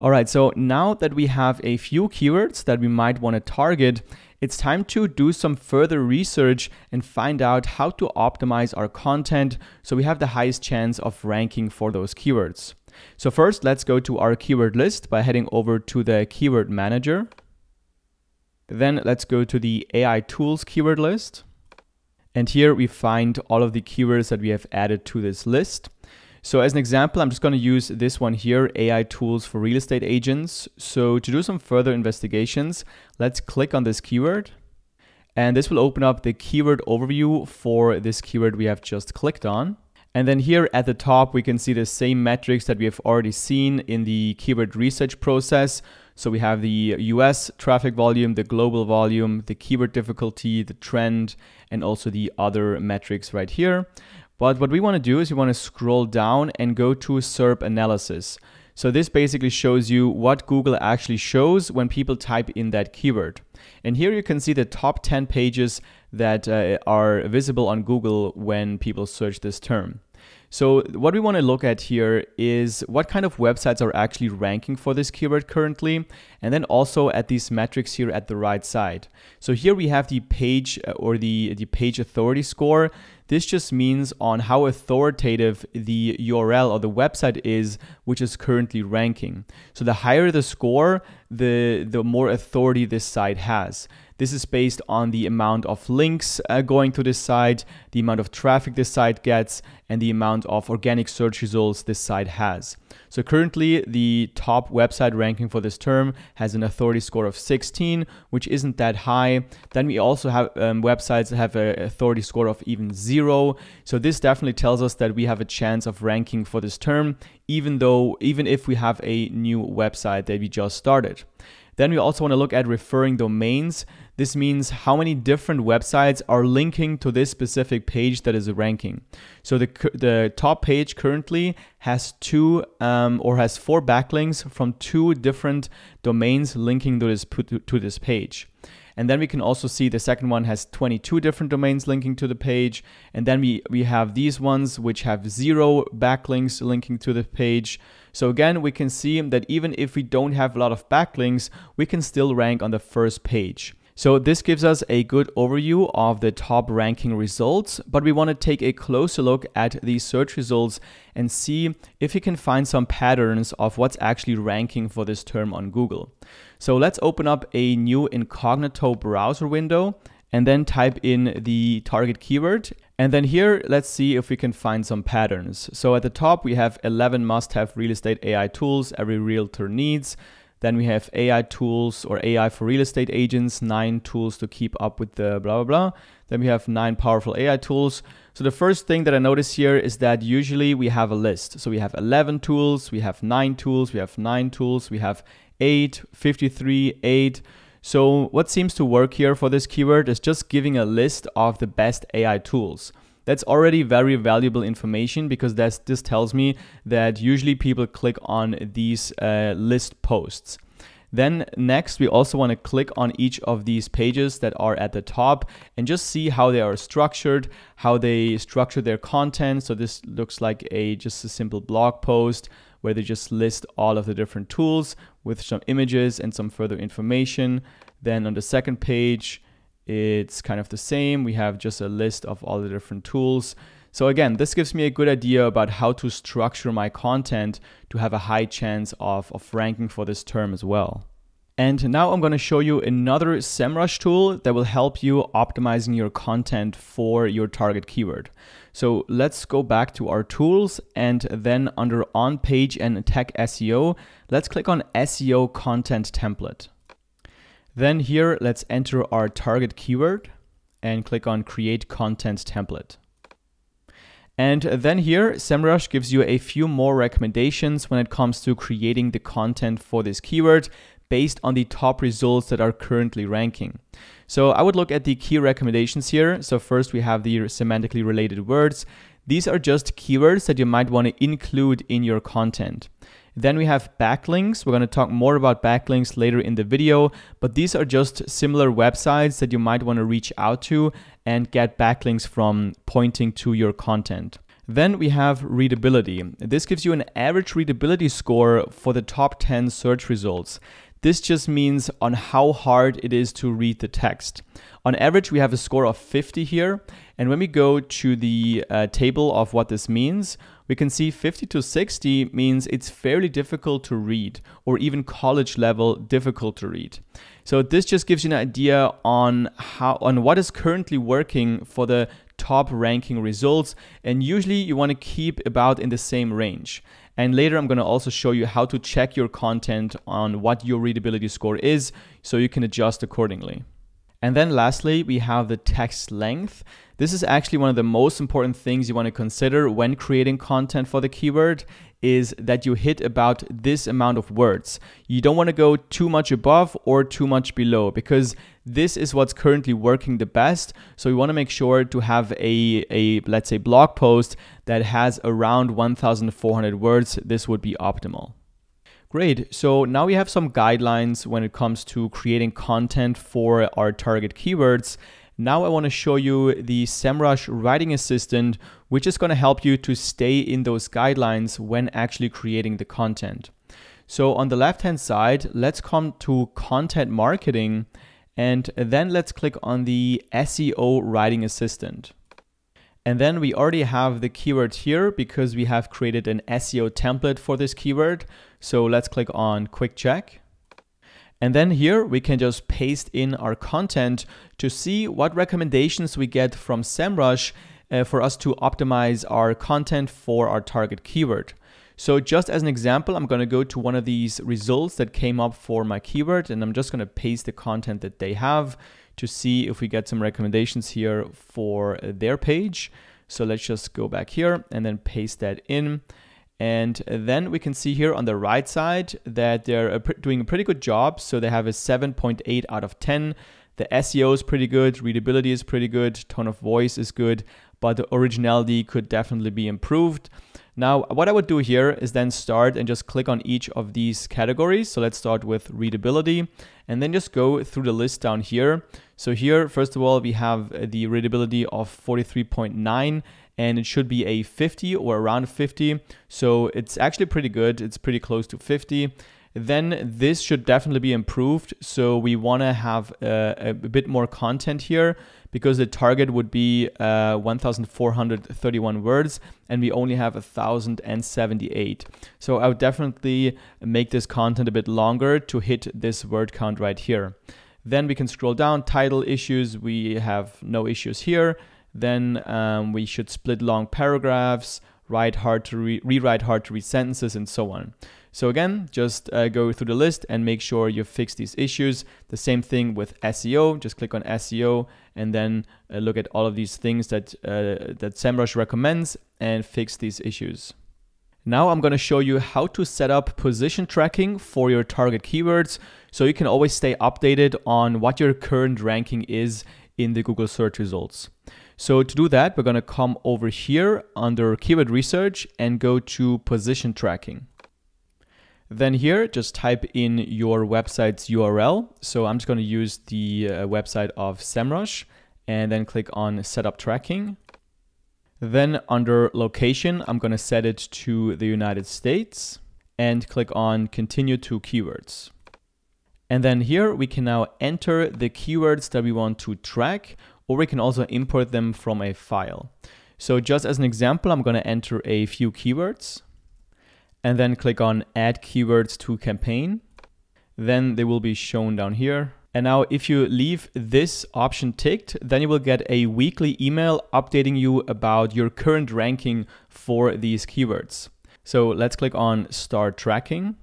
All right, so now that we have a few keywords that we might want to target, it's time to do some further research and find out how to optimize our content so we have the highest chance of ranking for those keywords. So first, let's go to our keyword list by heading over to the keyword manager. Then let's go to the AI tools keyword list. And here we find all of the keywords that we have added to this list. So as an example, I'm just going to use this one here, AI tools for real estate agents. So to do some further investigations, let's click on this keyword. And this will open up the keyword overview for this keyword we have just clicked on. And then here at the top, we can see the same metrics that we have already seen in the keyword research process. So we have the US traffic volume, the global volume, the keyword difficulty, the trend, and also the other metrics right here. But what we want to do is we want to scroll down and go to SERP analysis. So this basically shows you what Google actually shows when people type in that keyword. And here you can see the top 10 pages that uh, are visible on Google when people search this term. So what we want to look at here is what kind of websites are actually ranking for this keyword currently, and then also at these metrics here at the right side. So here we have the page uh, or the, the page authority score. This just means on how authoritative the URL or the website is, which is currently ranking. So the higher the score, the, the more authority this site has. This is based on the amount of links uh, going to this site, the amount of traffic this site gets, and the amount of organic search results this site has. So currently the top website ranking for this term has an authority score of 16, which isn't that high. Then we also have um, websites that have an authority score of even zero. So this definitely tells us that we have a chance of ranking for this term, even though, even if we have a new website that we just started. Then we also want to look at referring domains. This means how many different websites are linking to this specific page that is ranking. So the, the top page currently has two um, or has four backlinks from two different domains linking to this, to this page. And then we can also see the second one has 22 different domains linking to the page. And then we, we have these ones which have zero backlinks linking to the page. So again, we can see that even if we don't have a lot of backlinks, we can still rank on the first page. So this gives us a good overview of the top ranking results, but we want to take a closer look at these search results and see if we can find some patterns of what's actually ranking for this term on Google. So let's open up a new incognito browser window and then type in the target keyword. And then here, let's see if we can find some patterns. So at the top, we have 11 must-have real estate AI tools every realtor needs. Then we have AI tools or AI for real estate agents, nine tools to keep up with the blah, blah, blah. Then we have nine powerful AI tools. So the first thing that I notice here is that usually we have a list. So we have 11 tools, we have nine tools, we have nine tools, we have eight, 53, eight. So what seems to work here for this keyword is just giving a list of the best AI tools. That's already very valuable information because that's, this tells me that usually people click on these uh, list posts. Then next, we also want to click on each of these pages that are at the top and just see how they are structured, how they structure their content. So this looks like a just a simple blog post where they just list all of the different tools with some images and some further information. Then on the second page, it's kind of the same. We have just a list of all the different tools. So again, this gives me a good idea about how to structure my content to have a high chance of, of ranking for this term as well. And now I'm going to show you another SEMrush tool that will help you optimizing your content for your target keyword. So let's go back to our tools and then under on page and tech SEO, let's click on SEO content template. Then here, let's enter our target keyword and click on create content template. And then here, SEMrush gives you a few more recommendations when it comes to creating the content for this keyword based on the top results that are currently ranking. So I would look at the key recommendations here. So first we have the semantically related words. These are just keywords that you might want to include in your content. Then we have backlinks. We're going to talk more about backlinks later in the video, but these are just similar websites that you might want to reach out to and get backlinks from pointing to your content. Then we have readability. This gives you an average readability score for the top 10 search results. This just means on how hard it is to read the text. On average, we have a score of 50 here. And when we go to the uh, table of what this means, we can see 50 to 60 means it's fairly difficult to read or even college level difficult to read. So this just gives you an idea on how on what is currently working for the top ranking results and usually you want to keep about in the same range. And later I'm going to also show you how to check your content on what your readability score is so you can adjust accordingly. And then lastly, we have the text length. This is actually one of the most important things you want to consider when creating content for the keyword is that you hit about this amount of words. You don't want to go too much above or too much below because this is what's currently working the best. So you want to make sure to have a, a let's say blog post that has around 1400 words. This would be optimal. Great. So now we have some guidelines when it comes to creating content for our target keywords. Now I want to show you the SEMrush Writing Assistant, which is going to help you to stay in those guidelines when actually creating the content. So on the left hand side, let's come to content marketing and then let's click on the SEO Writing Assistant. And then we already have the keyword here because we have created an SEO template for this keyword. So let's click on quick check. And then here we can just paste in our content to see what recommendations we get from SEMrush uh, for us to optimize our content for our target keyword. So just as an example, I'm going to go to one of these results that came up for my keyword and I'm just going to paste the content that they have to see if we get some recommendations here for their page. So let's just go back here and then paste that in. And then we can see here on the right side that they're uh, doing a pretty good job. So they have a 7.8 out of 10. The SEO is pretty good, readability is pretty good, tone of voice is good, but the originality could definitely be improved. Now, what I would do here is then start and just click on each of these categories. So let's start with readability and then just go through the list down here. So here, first of all, we have the readability of 43.9 and it should be a 50 or around 50. So it's actually pretty good. It's pretty close to 50 then this should definitely be improved. So we want to have uh, a bit more content here because the target would be uh, 1,431 words and we only have 1,078. So I would definitely make this content a bit longer to hit this word count right here. Then we can scroll down, title issues, we have no issues here. Then um, we should split long paragraphs, write hard to re rewrite hard to read sentences and so on. So again, just uh, go through the list and make sure you fix these issues. The same thing with SEO, just click on SEO and then uh, look at all of these things that, uh, that SEMrush recommends and fix these issues. Now I'm going to show you how to set up position tracking for your target keywords so you can always stay updated on what your current ranking is in the Google search results. So to do that, we're going to come over here under keyword research and go to position tracking. Then here, just type in your website's URL. So I'm just going to use the uh, website of SEMrush and then click on Setup Tracking. Then under location, I'm going to set it to the United States and click on Continue to Keywords. And then here we can now enter the keywords that we want to track, or we can also import them from a file. So just as an example, I'm going to enter a few keywords and then click on add keywords to campaign. Then they will be shown down here. And now if you leave this option ticked, then you will get a weekly email updating you about your current ranking for these keywords. So let's click on start tracking.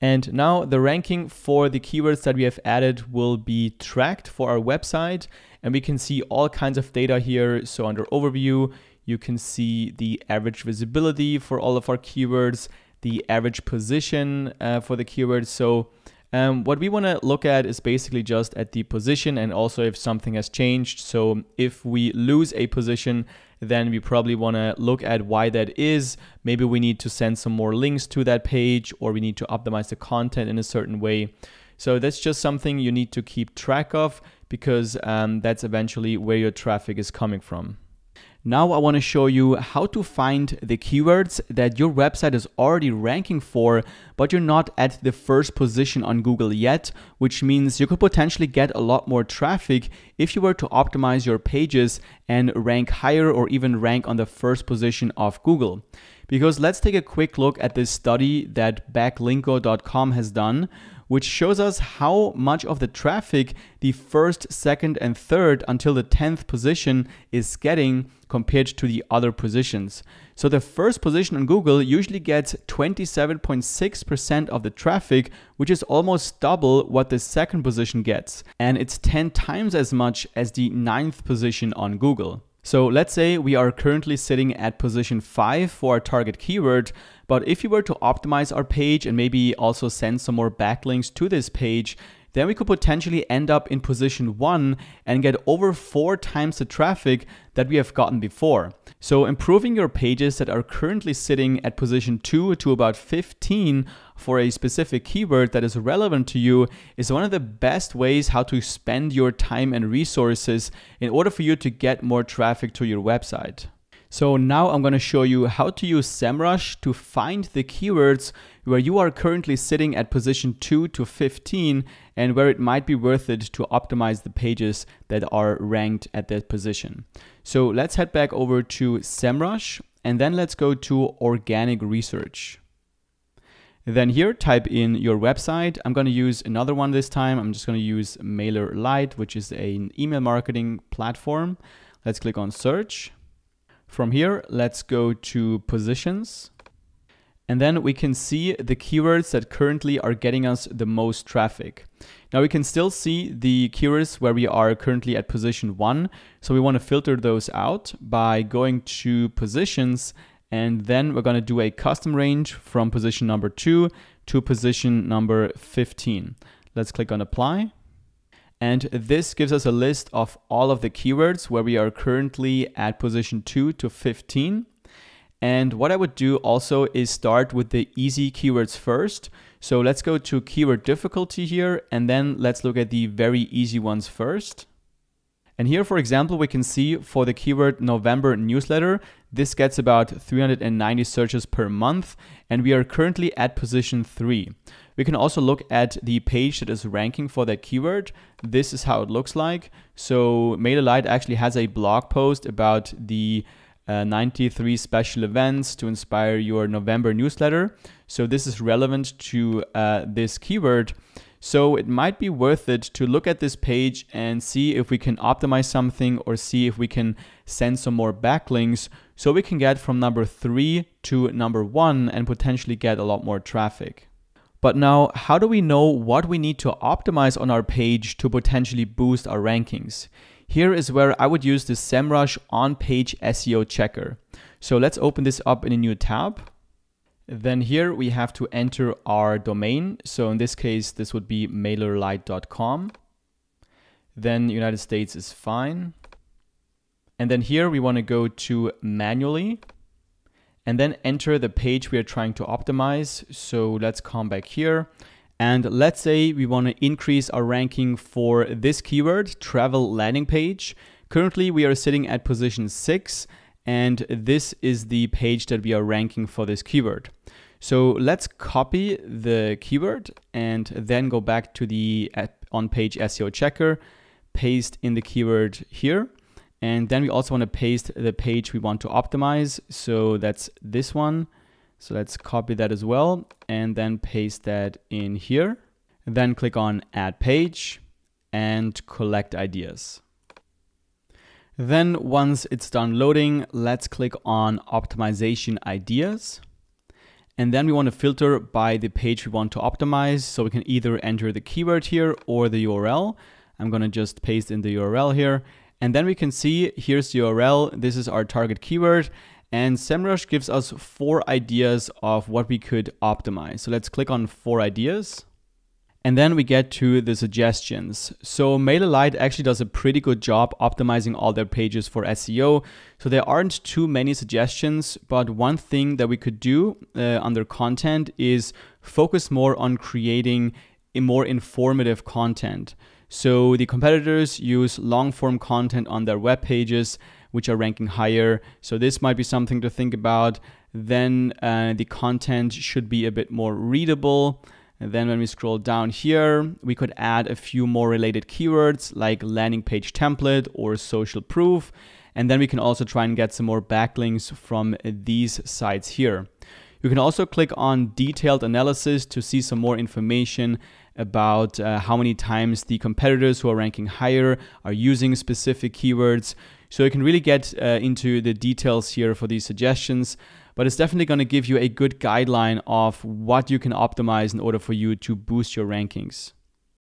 And now the ranking for the keywords that we have added will be tracked for our website and we can see all kinds of data here. So under overview, you can see the average visibility for all of our keywords, the average position uh, for the keywords. So um, what we want to look at is basically just at the position and also if something has changed. So if we lose a position, then we probably want to look at why that is. Maybe we need to send some more links to that page or we need to optimize the content in a certain way. So that's just something you need to keep track of because um, that's eventually where your traffic is coming from. Now I want to show you how to find the keywords that your website is already ranking for, but you're not at the first position on Google yet, which means you could potentially get a lot more traffic if you were to optimize your pages and rank higher or even rank on the first position of Google. Because let's take a quick look at this study that backlinko.com has done which shows us how much of the traffic the first, second, and third until the 10th position is getting compared to the other positions. So the first position on Google usually gets 27.6% of the traffic, which is almost double what the second position gets. And it's 10 times as much as the ninth position on Google. So let's say we are currently sitting at position 5 for our target keyword, but if you were to optimize our page and maybe also send some more backlinks to this page, then we could potentially end up in position one and get over four times the traffic that we have gotten before. So improving your pages that are currently sitting at position two to about 15 for a specific keyword that is relevant to you is one of the best ways how to spend your time and resources in order for you to get more traffic to your website. So now I'm going to show you how to use SEMrush to find the keywords where you are currently sitting at position 2 to 15 and where it might be worth it to optimize the pages that are ranked at that position. So let's head back over to SEMrush and then let's go to organic research. Then here, type in your website. I'm going to use another one this time. I'm just going to use MailerLite, which is an email marketing platform. Let's click on search. From here, let's go to positions. And then we can see the keywords that currently are getting us the most traffic. Now we can still see the keywords where we are currently at position one. So we want to filter those out by going to positions and then we're going to do a custom range from position number two to position number 15. Let's click on apply. And this gives us a list of all of the keywords where we are currently at position 2 to 15. And what I would do also is start with the easy keywords first. So let's go to keyword difficulty here, and then let's look at the very easy ones first. And here, for example, we can see for the keyword November newsletter, this gets about 390 searches per month, and we are currently at position three. We can also look at the page that is ranking for that keyword. This is how it looks like. So MailerLite actually has a blog post about the uh, 93 special events to inspire your November newsletter. So this is relevant to uh, this keyword. So it might be worth it to look at this page and see if we can optimize something or see if we can send some more backlinks so we can get from number three to number one and potentially get a lot more traffic. But now, how do we know what we need to optimize on our page to potentially boost our rankings? Here is where I would use the SEMrush on-page SEO checker. So let's open this up in a new tab. Then here we have to enter our domain. So in this case, this would be mailerlite.com. Then United States is fine. And then here we want to go to manually and then enter the page we are trying to optimize. So let's come back here. And let's say we want to increase our ranking for this keyword, travel landing page. Currently, we are sitting at position six and this is the page that we are ranking for this keyword. So let's copy the keyword and then go back to the on-page SEO checker, paste in the keyword here. And then we also want to paste the page we want to optimize. So that's this one. So let's copy that as well and then paste that in here. Then click on add page and collect ideas. Then once it's done loading, let's click on optimization ideas. And then we want to filter by the page we want to optimize. So we can either enter the keyword here or the URL. I'm going to just paste in the URL here. And then we can see here's the URL. This is our target keyword. And SEMrush gives us four ideas of what we could optimize. So let's click on four ideas. And then we get to the suggestions. So MailerLite actually does a pretty good job optimizing all their pages for SEO. So there aren't too many suggestions, but one thing that we could do uh, under content is focus more on creating a more informative content. So the competitors use long form content on their web pages, which are ranking higher. So this might be something to think about. Then uh, the content should be a bit more readable. And then when we scroll down here, we could add a few more related keywords like landing page template or social proof. And then we can also try and get some more backlinks from these sites here. You can also click on detailed analysis to see some more information about uh, how many times the competitors who are ranking higher are using specific keywords. So you can really get uh, into the details here for these suggestions but it's definitely going to give you a good guideline of what you can optimize in order for you to boost your rankings.